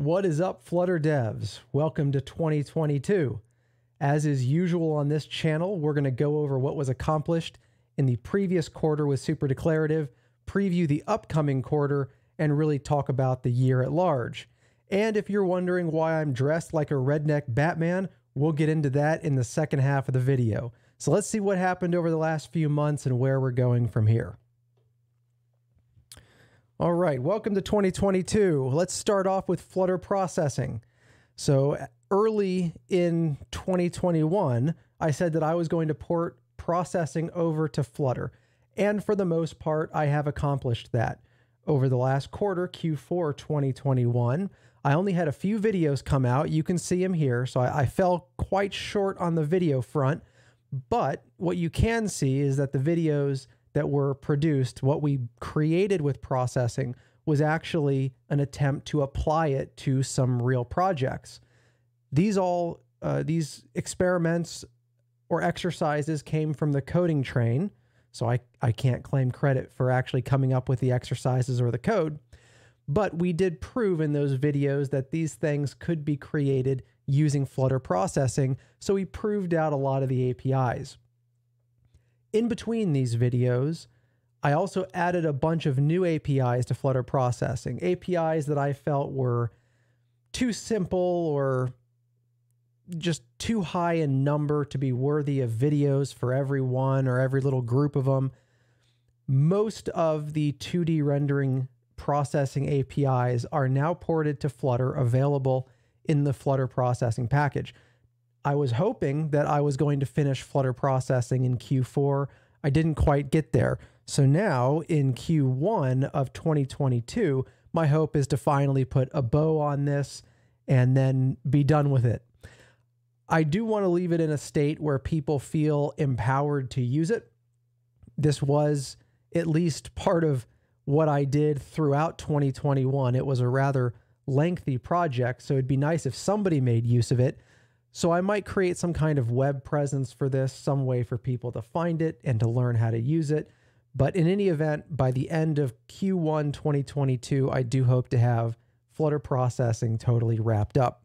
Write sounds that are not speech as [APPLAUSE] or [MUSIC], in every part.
What is up, Flutter devs? Welcome to 2022. As is usual on this channel, we're going to go over what was accomplished in the previous quarter with Super Declarative, preview the upcoming quarter, and really talk about the year at large. And if you're wondering why I'm dressed like a redneck Batman, we'll get into that in the second half of the video. So let's see what happened over the last few months and where we're going from here. All right, welcome to 2022. Let's start off with Flutter processing. So early in 2021, I said that I was going to port processing over to Flutter. And for the most part, I have accomplished that. Over the last quarter, Q4 2021, I only had a few videos come out. You can see them here. So I, I fell quite short on the video front. But what you can see is that the videos that were produced, what we created with processing, was actually an attempt to apply it to some real projects. These all uh, these experiments or exercises came from the coding train, so I, I can't claim credit for actually coming up with the exercises or the code. But we did prove in those videos that these things could be created using Flutter processing, so we proved out a lot of the APIs. In between these videos, I also added a bunch of new APIs to Flutter processing, APIs that I felt were too simple or just too high in number to be worthy of videos for everyone or every little group of them. Most of the 2D rendering processing APIs are now ported to Flutter, available in the Flutter processing package. I was hoping that I was going to finish Flutter processing in Q4. I didn't quite get there. So now in Q1 of 2022, my hope is to finally put a bow on this and then be done with it. I do want to leave it in a state where people feel empowered to use it. This was at least part of what I did throughout 2021. It was a rather lengthy project, so it'd be nice if somebody made use of it. So I might create some kind of web presence for this, some way for people to find it and to learn how to use it. But in any event, by the end of Q1 2022, I do hope to have Flutter processing totally wrapped up.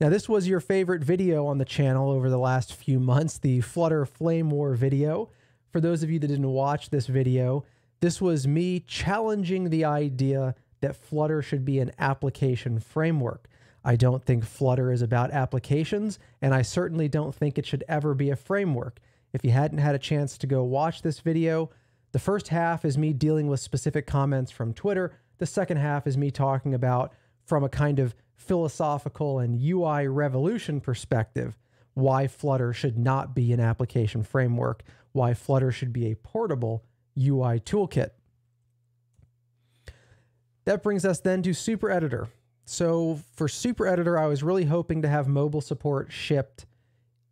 Now, this was your favorite video on the channel over the last few months, the Flutter Flame War video. For those of you that didn't watch this video, this was me challenging the idea that Flutter should be an application framework. I don't think Flutter is about applications, and I certainly don't think it should ever be a framework. If you hadn't had a chance to go watch this video, the first half is me dealing with specific comments from Twitter. The second half is me talking about, from a kind of philosophical and UI revolution perspective, why Flutter should not be an application framework, why Flutter should be a portable UI toolkit. That brings us then to Super Editor. So for Super Editor, I was really hoping to have mobile support shipped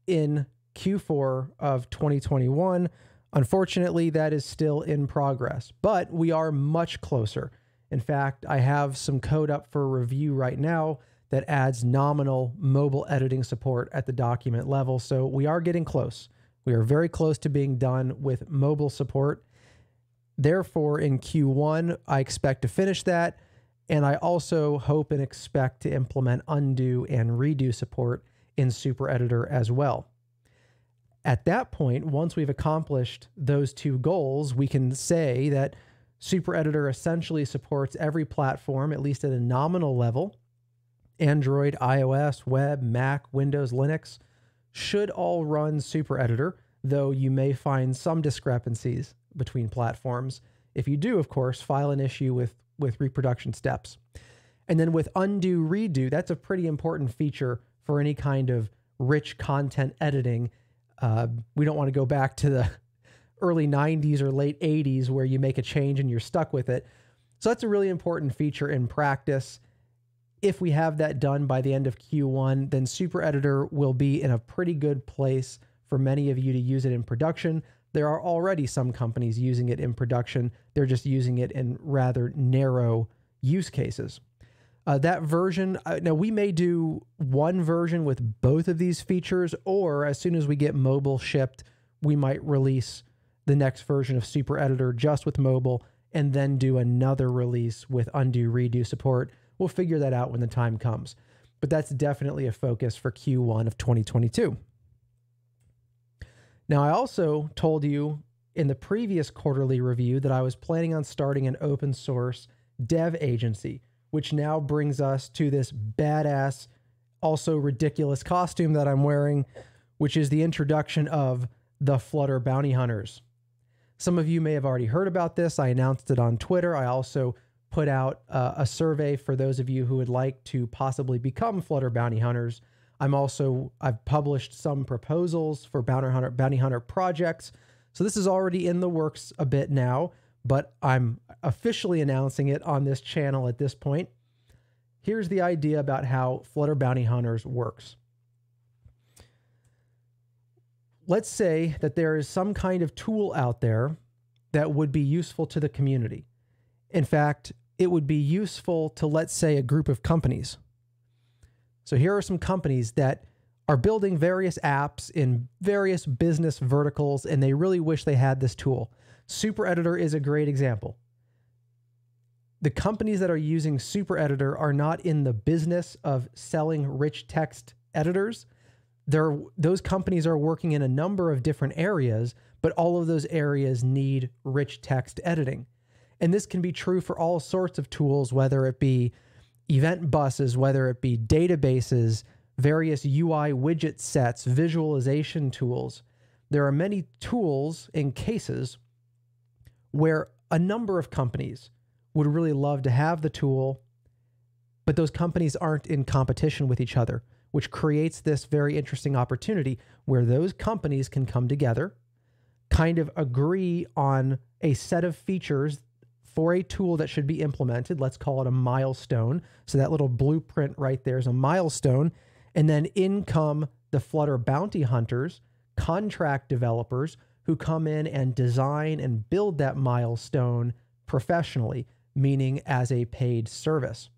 in Q4 of 2021. Unfortunately, that is still in progress, but we are much closer. In fact, I have some code up for review right now that adds nominal mobile editing support at the document level. So we are getting close. We are very close to being done with mobile support. Therefore, in Q1, I expect to finish that. And I also hope and expect to implement undo and redo support in Super Editor as well. At that point, once we've accomplished those two goals, we can say that Super Editor essentially supports every platform, at least at a nominal level. Android, iOS, web, Mac, Windows, Linux should all run Super Editor, though you may find some discrepancies between platforms. If you do, of course, file an issue with with reproduction steps. And then with undo redo, that's a pretty important feature for any kind of rich content editing. Uh, we don't want to go back to the [LAUGHS] early 90s or late 80s where you make a change and you're stuck with it. So that's a really important feature in practice. If we have that done by the end of Q1, then Super Editor will be in a pretty good place for many of you to use it in production. There are already some companies using it in production. They're just using it in rather narrow use cases. Uh, that version, uh, now we may do one version with both of these features, or as soon as we get mobile shipped, we might release the next version of Super Editor just with mobile and then do another release with undo redo support. we'll figure that out when the time comes. But that's definitely a focus for Q1 of 2022. Now, I also told you in the previous quarterly review that I was planning on starting an open source dev agency, which now brings us to this badass, also ridiculous costume that I'm wearing, which is the introduction of the Flutter Bounty Hunters. Some of you may have already heard about this. I announced it on Twitter. I also put out uh, a survey for those of you who would like to possibly become Flutter Bounty Hunters. I'm also I've published some proposals for bounty hunter bounty hunter projects so this is already in the works a bit now, but I'm officially announcing it on this channel at this point. Here's the idea about how Flutter Bounty Hunters works. Let's say that there is some kind of tool out there that would be useful to the community. In fact, it would be useful to, let's say, a group of companies. So here are some companies that are building various apps in various business verticals, and they really wish they had this tool. Super Editor is a great example. The companies that are using Super Editor are not in the business of selling rich text editors. They're, those companies are working in a number of different areas, but all of those areas need rich text editing. And this can be true for all sorts of tools, whether it be event buses, whether it be databases, various UI widget sets, visualization tools. There are many tools and cases where a number of companies would really love to have the tool, but those companies aren't in competition with each other, which creates this very interesting opportunity where those companies can come together, kind of agree on a set of features for a tool that should be implemented. Let's call it a milestone. So that little blueprint right there is a milestone. And then in come the Flutter bounty hunters, contract developers who come in and design and build that milestone professionally, meaning as a paid service.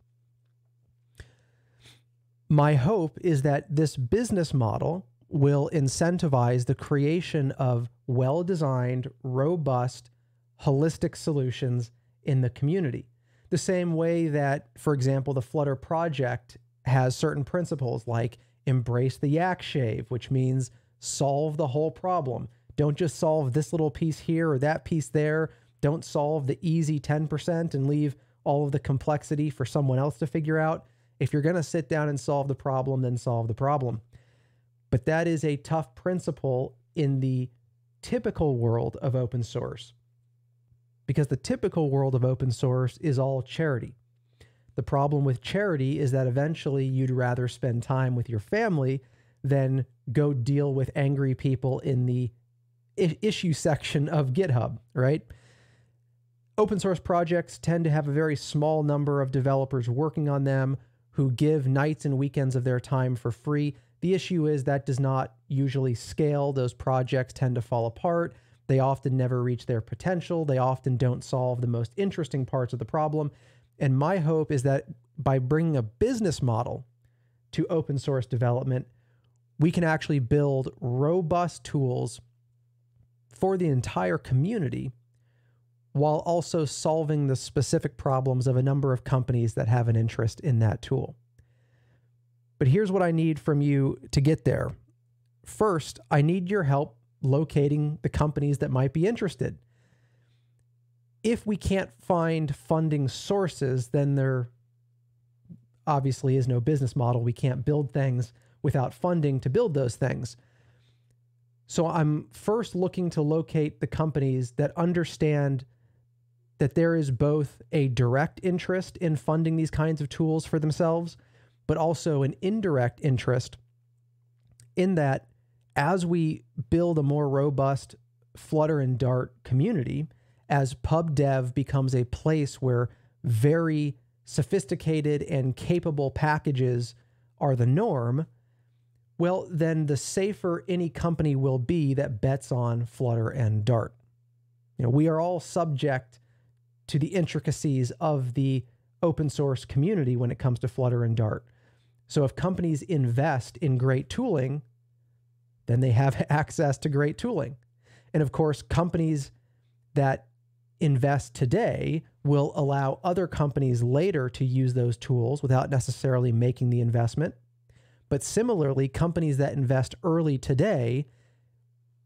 My hope is that this business model will incentivize the creation of well designed, robust, holistic solutions in the community. The same way that, for example, the Flutter project has certain principles like embrace the yak shave, which means solve the whole problem. Don't just solve this little piece here or that piece there. Don't solve the easy 10% and leave all of the complexity for someone else to figure out. If you're going to sit down and solve the problem, then solve the problem. But that is a tough principle in the typical world of open source because the typical world of open source is all charity. The problem with charity is that eventually you'd rather spend time with your family than go deal with angry people in the issue section of GitHub, right? Open source projects tend to have a very small number of developers working on them who give nights and weekends of their time for free. The issue is that does not usually scale. Those projects tend to fall apart. They often never reach their potential. They often don't solve the most interesting parts of the problem. And my hope is that by bringing a business model to open source development, we can actually build robust tools for the entire community while also solving the specific problems of a number of companies that have an interest in that tool. But here's what I need from you to get there. First, I need your help locating the companies that might be interested if we can't find funding sources, then there obviously is no business model. We can't build things without funding to build those things. So I'm first looking to locate the companies that understand that there is both a direct interest in funding these kinds of tools for themselves, but also an indirect interest in that as we build a more robust Flutter and Dart community, as PubDev becomes a place where very sophisticated and capable packages are the norm, well, then the safer any company will be that bets on Flutter and Dart. You know, we are all subject to the intricacies of the open source community when it comes to Flutter and Dart. So if companies invest in great tooling, then they have [LAUGHS] access to great tooling. And of course, companies that invest today will allow other companies later to use those tools without necessarily making the investment. But similarly, companies that invest early today,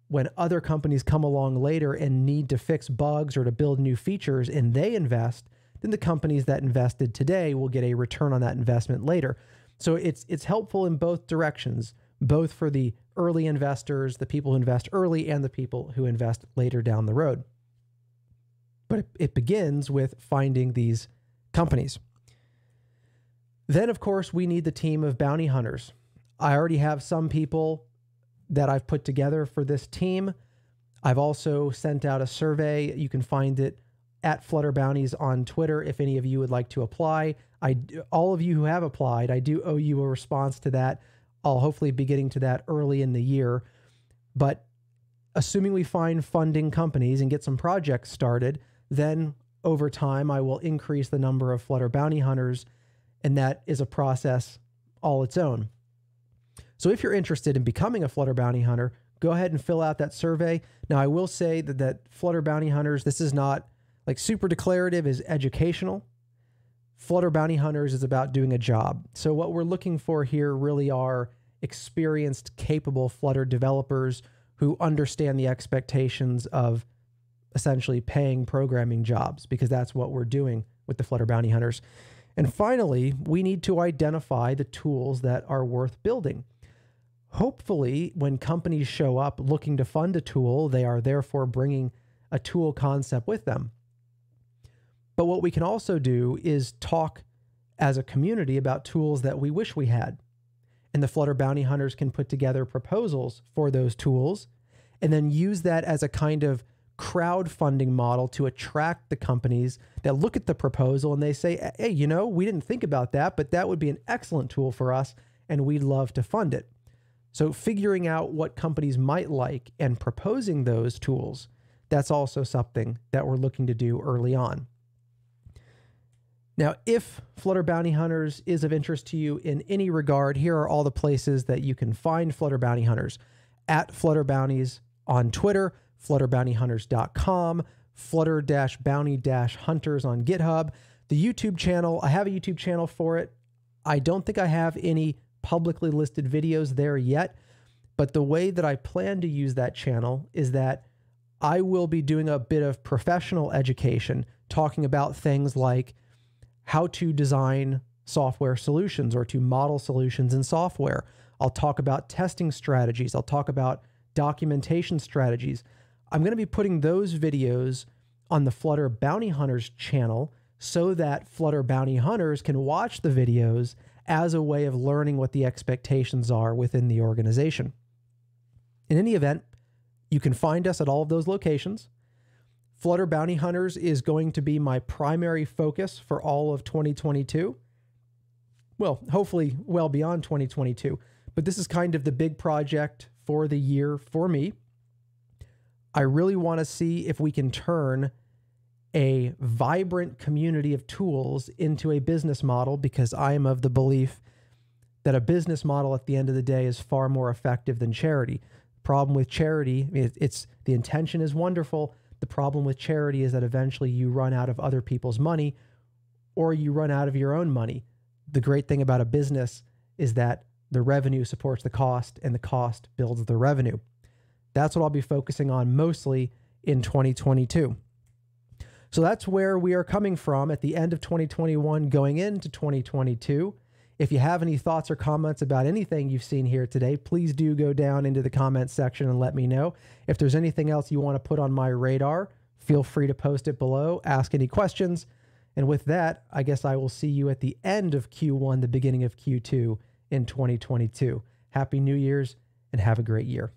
when other companies come along later and need to fix bugs or to build new features and they invest, then the companies that invested today will get a return on that investment later. So it's it's helpful in both directions, both for the early investors, the people who invest early and the people who invest later down the road. But it, it begins with finding these companies. Then, of course, we need the team of bounty hunters. I already have some people that I've put together for this team. I've also sent out a survey. You can find it at Flutter Bounties on Twitter if any of you would like to apply. I all of you who have applied, I do owe you a response to that. I'll hopefully be getting to that early in the year. But assuming we find funding companies and get some projects started, then over time, I will increase the number of Flutter bounty hunters, and that is a process all its own. So if you're interested in becoming a Flutter bounty hunter, go ahead and fill out that survey. Now, I will say that, that Flutter bounty hunters, this is not like super declarative, is educational. Flutter bounty hunters is about doing a job. So what we're looking for here really are experienced, capable Flutter developers who understand the expectations of essentially paying programming jobs because that's what we're doing with the Flutter Bounty Hunters. And finally, we need to identify the tools that are worth building. Hopefully, when companies show up looking to fund a tool, they are therefore bringing a tool concept with them. But what we can also do is talk as a community about tools that we wish we had. And the Flutter Bounty Hunters can put together proposals for those tools and then use that as a kind of crowdfunding model to attract the companies that look at the proposal and they say, hey, you know, we didn't think about that, but that would be an excellent tool for us and we'd love to fund it. So, figuring out what companies might like and proposing those tools, that's also something that we're looking to do early on. Now, if Flutter Bounty Hunters is of interest to you in any regard, here are all the places that you can find Flutter Bounty Hunters at Flutter Bounties on Twitter flutterbountyhunters.com, flutter bounty hunters on GitHub. The YouTube channel, I have a YouTube channel for it. I don't think I have any publicly listed videos there yet, but the way that I plan to use that channel is that I will be doing a bit of professional education, talking about things like how to design software solutions or to model solutions in software. I'll talk about testing strategies. I'll talk about documentation strategies. I'm going to be putting those videos on the Flutter Bounty Hunters channel so that Flutter Bounty Hunters can watch the videos as a way of learning what the expectations are within the organization. In any event, you can find us at all of those locations. Flutter Bounty Hunters is going to be my primary focus for all of 2022. Well, hopefully, well beyond 2022. But this is kind of the big project for the year for me. I really want to see if we can turn a vibrant community of tools into a business model because I am of the belief that a business model at the end of the day is far more effective than charity. Problem with charity, it's the intention is wonderful. The problem with charity is that eventually you run out of other people's money or you run out of your own money. The great thing about a business is that the revenue supports the cost and the cost builds the revenue. That's what I'll be focusing on mostly in 2022. So that's where we are coming from at the end of 2021, going into 2022. If you have any thoughts or comments about anything you've seen here today, please do go down into the comments section and let me know. If there's anything else you want to put on my radar, feel free to post it below, ask any questions. And with that, I guess I will see you at the end of Q1, the beginning of Q2 in 2022. Happy New Year's and have a great year.